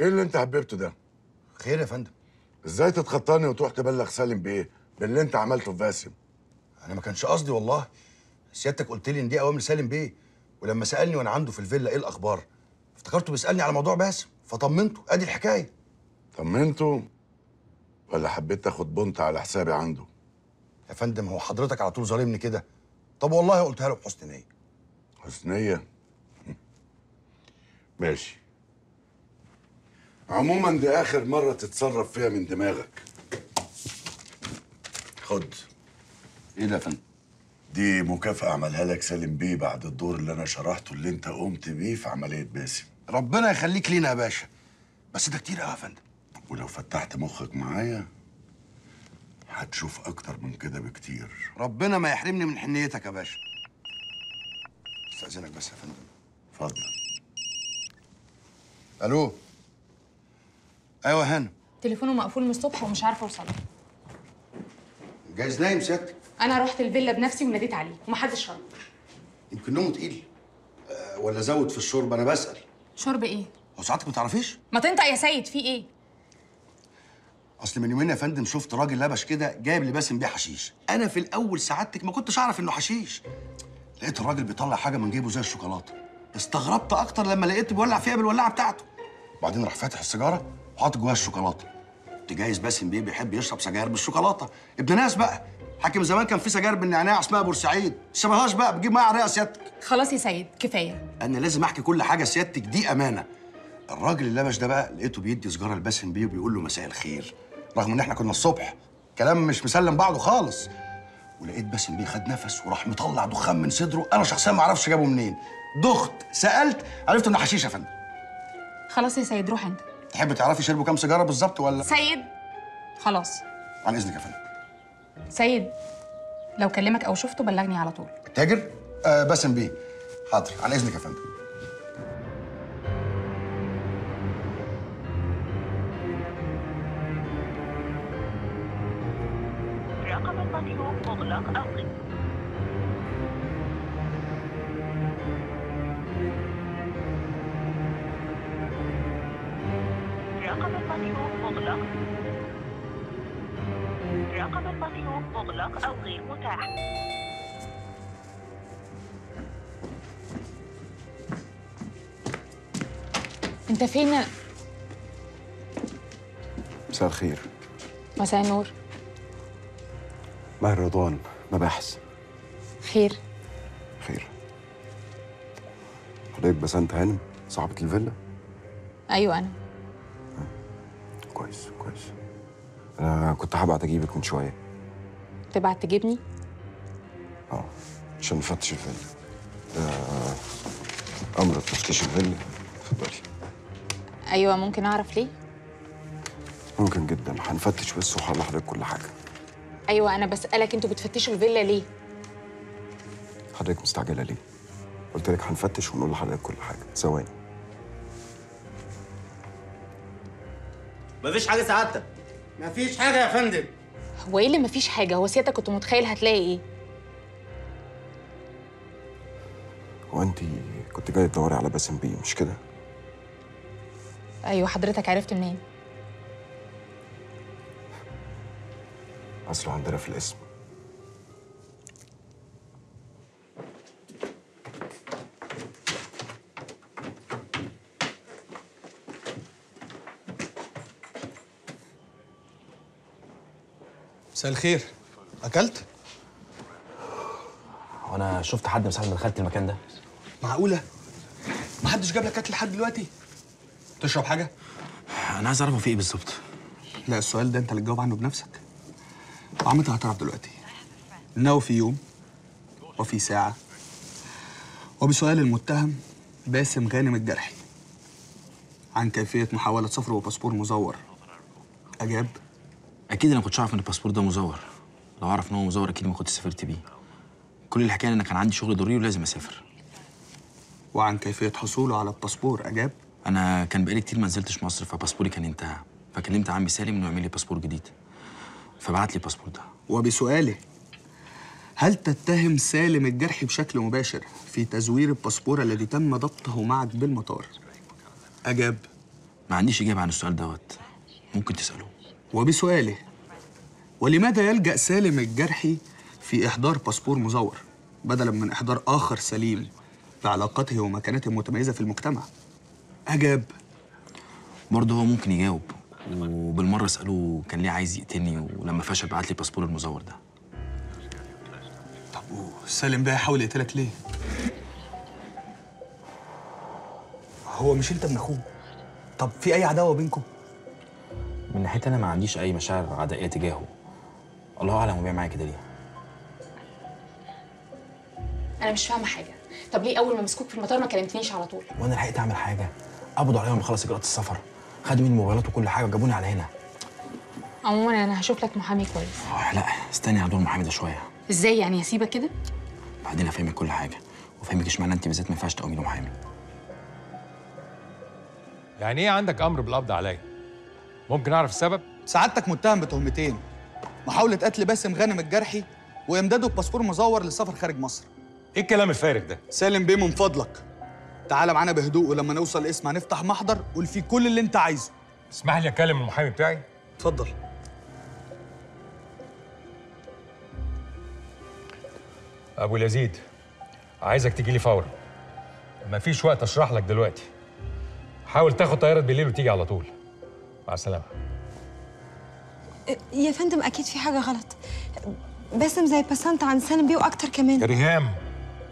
إيه اللي أنت حببته ده؟ خير يا فندم. إزاي تتخطاني وتروح تبلغ سالم بيه باللي أنت عملته في باسم؟ أنا ما كانش قصدي والله. سيادتك قلت لي إن دي أوامر سالم بيه. ولما سألني وأنا عنده في الفيلا إيه الأخبار؟ افتكرته بيسألني على موضوع باسم. فطمنته. أدي الحكاية. طمنته؟ ولا حبيت تاخد بنت على حسابي عنده؟ يا فندم هو حضرتك على طول ظالمني كده؟ طب والله قلتها له بحسن نية. حسنية ماشي. عموما دي آخر مرة تتصرف فيها من دماغك. خد. إيه ده يا فندم؟ دي مكافأة عملها لك سالم بيه بعد الدور اللي أنا شرحته اللي أنت قمت بيه في عملية باسم. ربنا يخليك لينا يا باشا. بس ده كتير قوي يا فندم. ولو فتحت مخك معايا هتشوف أكتر من كده بكتير. ربنا ما يحرمني من حنيتك يا باشا. استأذنك بس يا فندم. اتفضل. ألو؟ أيوه هانم. تليفونه مقفول من الصبح ومش عارفة أوصله. جايز نايم سيادتك أنا رحت الفيلا بنفسي وناديت عليه ومحدش رد يمكن نومه تقيل. أه ولا زود في الشرب أنا بسأل. شرب إيه؟ هو ساعتك ما تعرفيش؟ ما تنطق يا سيد في إيه؟ أصل من يومين يا فندم شفت راجل لبش كده جايب لي باسم بيه حشيش. أنا في الأول سعادتك ما كنتش أعرف إنه حشيش. لقيت الراجل بيطلع حاجة من جيبه زي الشوكولاتة. استغربت أكتر لما لقيت بيولع فيها بالولاعه بتاعته. بعدين راح فاتح السيجارة. وحاطط جواها الشوكولاتة. جايز باسم بيه بيحب يشرب سجاير بالشوكولاتة. ابن ناس بقى. حاكم زمان كان في سجاير بالنعناع اسمها بورسعيد. شبهاش بقى بتجيب معايا على سيادتك. خلاص يا سيد كفاية. أنا لازم أحكي كل حاجة سيادتك دي أمانة. الراجل اللي لبش ده بقى لقيته بيدي سجارة لباسم بيه وبيقول له مساء الخير. رغم إن إحنا كنا الصبح كلام مش مسلم بعضه خالص. ولقيت باسم بيه خد نفس وراح مطلع دخان من صدره. أنا شخصيا ما أعرفش جابه منين. دخت سألت عرفت إنه حشيش يا فندم. خلاص يا سيد روح أنت. تحب تعرفي شربوا كام سيجارة بالظبط ولا؟ سيد. خلاص. عن إذنك يا فندم. سيد لو كلمك أو شفته بلغني على طول. التاجر آه باسم بيه. حاضر. عن إذنك يا فندم. مغلق. رقم المطلوب مغلق أو غير متاح. أنت فين؟ مساء الخير. مساء النور. ماهر رضوان مباحث. خير. خير. حضرتك بسنت هانم صاحبة الفيلا؟ أيوه أنا. أنا كنت هبعت أجيبك من شوية. تبعت تجيبني؟ آه عشان نفتش الفيلا. ده أمر تفتيش الفيلا. اتفضلي. أيوه ممكن أعرف ليه؟ ممكن جدا. هنفتش بس وهقول لحضرتك كل حاجة. أيوه أنا بسألك أنتوا بتفتشوا الفيلا ليه؟ حضرتك مستعجلة ليه؟ قلت لك هنفتش ونقول لحضرتك كل حاجة. ثواني. مفيش حاجة سعادتك. مفيش حاجة يا فندم. هو إيه اللي مفيش حاجة؟ هو سيادتك كنت متخيل هتلاقي إيه؟ هو انت كنت جاي تدوري على باسم بيه مش كده؟ أيوه حضرتك عرفت منين؟ أصله عندنا في الاسم. مساء الخير. أكلت؟ وأنا شفت حد من ما دخلت المكان ده. معقولة؟ محدش جاب لك أكل لحد دلوقتي؟ تشرب حاجة؟ أنا عايز أعرف هو في إيه بالظبط. لا السؤال ده أنت اللي تجاوب عنه بنفسك. وعمتها هتعرف دلوقتي. انه في يوم وفي ساعة وبسؤال المتهم باسم غانم الجرحي. عن كيفية محاولة صفره باسبور مزور. أجاب أكيد أنا ما كنتش اعرف إن الباسبور ده مزور. لو أعرف إن هو مزور أكيد ما كنت سافرت بيه. كل الحكاية إن كان عندي شغل ضروري ولازم أسافر. وعن كيفية حصوله على الباسبور أجاب؟ أنا كان بقالي كتير ما نزلتش مصر فباسبوري كان انتهى. فكلمت عمي سالم إنه يعمل لي باسبور جديد. فبعت لي الباسبور ده. وبسؤاله هل تتهم سالم الجرحي بشكل مباشر في تزوير الباسبور الذي تم ضبطه معك بالمطار؟ أجاب. ما عنديش إجابة عن السؤال دوت. ممكن تسأله. وبسؤاله ولماذا يلجأ سالم الجرحي في إحضار باسبور مزور بدلا من إحضار آخر سليم بعلاقته ومكانته المتميزة في المجتمع؟ أجاب برضه هو ممكن يجاوب وبالمرة اساله كان ليه عايز يقتلني ولما فشل بعت لي باسبور المزور ده طب سالم ده يحاول يقتلك ليه؟ هو مش أنت ابن أخوه؟ طب في أي عداوة بينكم؟ من ناحيتي أنا ما عنديش أي مشاعر عدائية تجاهه. الله أعلم هو بيعمل معايا كده ليه. أنا مش فاهمة حاجة. طب ليه أول ما مسكوك في المطار ما كلمتنيش على طول؟ وأنا لحقت أعمل حاجة. قبضوا عليا لما خلص إجراءات السفر. خدوا مني موبايلات وكل حاجة وجابوني على هنا. عموما أنا هشوف لك محامي كويس. آه لا استني على دور المحامي ده شوية. إزاي يعني؟ هسيبك كده؟ بعدين أفهمك كل حاجة. وأفهمك إشمعنى أنت بالذات ما ينفعش تقومي محامي. يعني إيه عندك أمر بالقبض عليا؟ ممكن أعرف السبب؟ سعادتك متهم بتهمتين. محاولة قتل باسم غانم الجرحي وإمداده بباسبور مزور للسفر خارج مصر. إيه الكلام الفارغ ده؟ سالم بيه من فضلك. تعال معانا بهدوء ولما نوصل الاسم هنفتح محضر قول فيه كل اللي انت عايزه. اسمح لي أكلم المحامي بتاعي. اتفضل. أبو اليزيد عايزك تجي لي فورا. مفيش وقت أشرح لك دلوقتي. حاول تاخد طيارة بالليل وتيجي على طول. مع السلامة. يا فندم أكيد في حاجة غلط. باسم زي بسنت عن سالم بيه وأكتر كمان. يا ريهام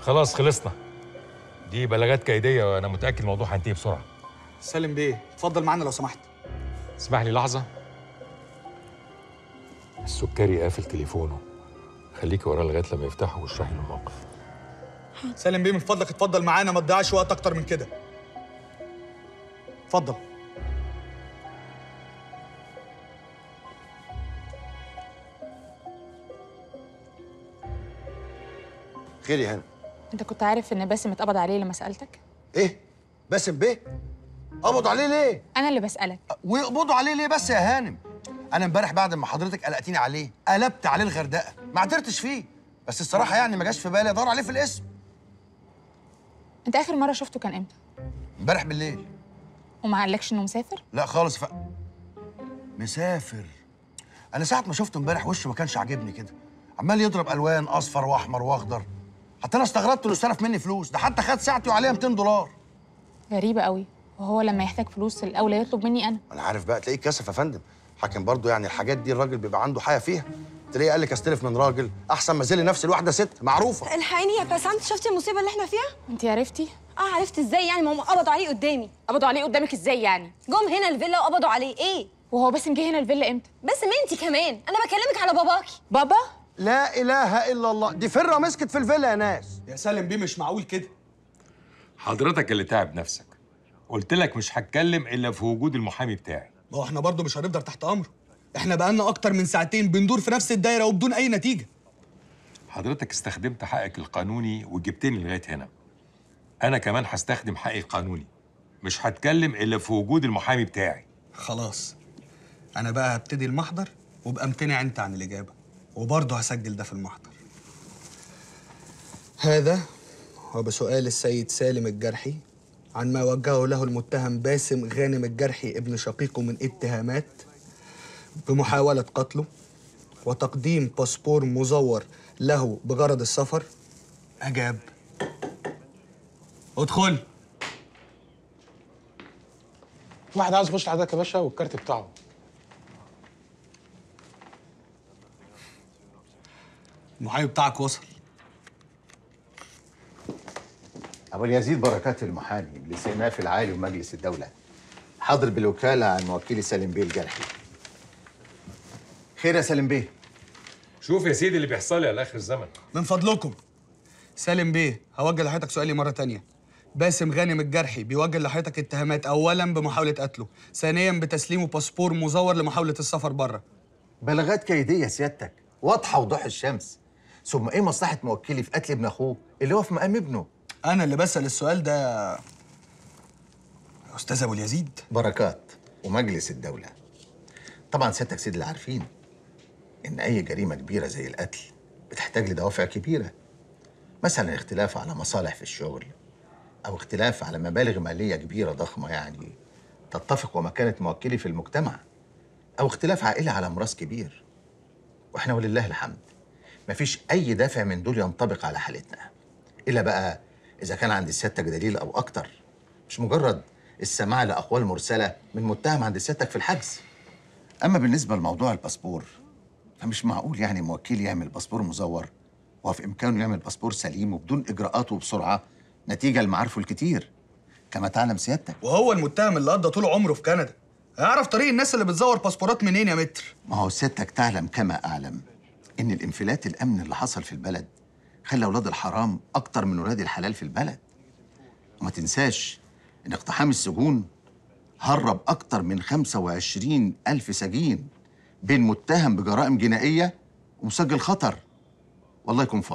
خلاص خلصنا. دي بلاغات كيديه وأنا متأكد الموضوع هينتهي بسرعة. سالم بيه. اتفضل معانا لو سمحت. اسمح لي لحظة. السكري قافل تليفونه. خليكي وراه لغاية لما يفتحه واشرحي له الموقف. سالم بيه من فضلك اتفضل معانا. ما تضيعش وقت أكتر من كده. اتفضل. خير يا هانم. انت كنت عارف ان باسم اتقبض عليه لما سألتك؟ إيه؟ باسم بيه؟ قبضوا عليه ليه؟ أنا اللي بسألك. ويقبضوا عليه ليه بس يا هانم؟ أنا امبارح بعد ما حضرتك قلقتيني عليه قلبت عليه الغردقة. ما عثرتش فيه. بس الصراحة يعني ما جاش في بالي ادور عليه في الاسم. انت اخر مرة شفته كان إمتى؟ امبارح بالليل. وما قالكش انه مسافر؟ لا خالص ف... مسافر. أنا ساعة ما شفته امبارح وشه ما كانش عاجبني كده. عمال يضرب الوان اصفر واحمر واخضر. حتى أنا استغربت إنه استلف مني فلوس. ده حتى خد ساعتي وعليها 200 دولار. غريبة قوي. وهو لما يحتاج فلوس الاولى يطلب مني أنا. أنا عارف بقى تلاقيه كسف يا فندم. حاكم برضه يعني الحاجات دي الراجل بيبقى عنده حاجة فيها. تلاقيه قال لك استلف من راجل. أحسن ما زلي نفس الواحدة ست. معروفة. الحقيني يا بسنت شفتي المصيبة اللي إحنا فيها؟ انت عرفتي؟ آه عرفت إزاي يعني؟ ما هم قبضوا عليه قدامي. قبضوا عليه قدامك إزاي يعني؟ جم هنا الفيلا وقبضوا عليه إيه؟ وهو باسم جه هنا الفيلا إمتى؟ بس أنتي كمان. أنا بكلمك على باباكي. بابا؟ لا إله إلا الله. دي فرة مسكت في الفيلا يا ناس. يا سالم بيه مش معقول كده؟ حضرتك اللي تعب نفسك. قلت لك مش هتكلم إلا في وجود المحامي بتاعي. ما هو إحنا برضه مش هنفضل تحت امره إحنا بقالنا أكتر من ساعتين بندور في نفس الدايرة وبدون أي نتيجة. حضرتك استخدمت حقك القانوني وجبتني لغاية هنا. أنا كمان هستخدم حقي القانوني. مش هتكلم إلا في وجود المحامي بتاعي. خلاص. أنا بقى هبتدي المحضر وأبقى امتنع أنت عن الإجابة. وبرضه هسجل ده في المحضر. هذا هو بسؤال السيد سالم الجرحي عن ما وجهه له المتهم باسم غانم الجرحي ابن شقيقه من اتهامات بمحاولة قتله وتقديم باسبور مزور له بغرض السفر. أجاب. ادخل. واحد عايز يخش حضرتك يا باشا والكارت بتاعه. المحامي بتاعك وصل. أبو اليزيد بركات المحامي بالاستئناف العالي ومجلس الدولة. حاضر بالوكالة عن موكلي سالم بيه الجرحي. خير يا سالم بيه. شوف يا سيدي اللي بيحصل لي على آخر الزمن. من فضلكم. سالم بيه هوجه لحضرتك سؤالي مرة تانية. باسم غانم الجرحي بيوجه لحضرتك اتهامات أولا بمحاولة قتله ثانيا بتسليمه باسبور مزور لمحاولة السفر بره. بلاغات كيدية سيادتك. واضحة وضوح الشمس. ثم إيه مصلحة موكلي في قتل ابن أخوه؟ اللي هو في مقام ابنه. أنا اللي بسأل السؤال ده يا أستاذ أبو اليزيد. بركات ومجلس الدولة. طبعا سيادتك سيد اللي عارفين إن أي جريمة كبيرة زي القتل بتحتاج لدوافع كبيرة. مثلا اختلاف على مصالح في الشغل أو اختلاف على مبالغ مالية كبيرة ضخمة يعني تتفق ومكانة موكلي في المجتمع أو اختلاف عائلي على ميراث كبير. وإحنا ولله الحمد. مفيش أي دافع من دول ينطبق على حالتنا. إلا بقى إذا كان عند سيادتك دليل أو أكتر. مش مجرد السماع لأقوال مرسلة من متهم عند سيادتك في الحجز. أما بالنسبة لموضوع الباسبور فمش معقول يعني موكلي يعمل باسبور مزور وفي إمكانه يعمل باسبور سليم وبدون إجراءات وبسرعة نتيجة لمعارفه الكتير. كما تعلم سيادتك. وهو المتهم اللي قضى طول عمره في كندا. هيعرف طريق الناس اللي بتزور باسبورات منين يا متر؟ ما هو سيادتك تعلم كما أعلم. إن الإنفلات الأمن اللي حصل في البلد خلى أولاد الحرام أكتر من ولاد الحلال في البلد. وما تنساش إن اقتحام السجون هرب أكتر من 25 ألف سجين بين متهم بجرائم جنائية ومسجل خطر. والله يكون في